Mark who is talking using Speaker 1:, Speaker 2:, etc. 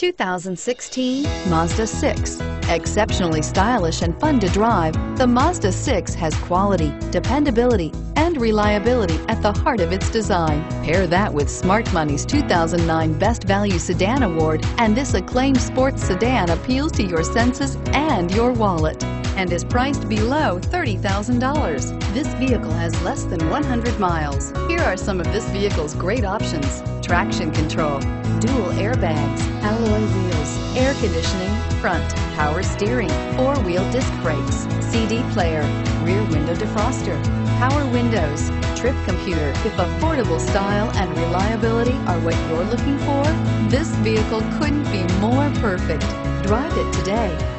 Speaker 1: 2016 Mazda 6. Exceptionally stylish and fun to drive, the Mazda 6 has quality, dependability, and reliability at the heart of its design. Pair that with Smart Money's 2009 Best Value Sedan Award, and this acclaimed sports sedan appeals to your senses and your wallet and is priced below $30,000. This vehicle has less than 100 miles. Here are some of this vehicle's great options. Traction control, dual airbags, alloy wheels, air conditioning, front, power steering, four-wheel disc brakes, CD player, rear window defroster, power windows, trip computer. If affordable style and reliability are what you're looking for, this vehicle couldn't be more perfect. Drive it today.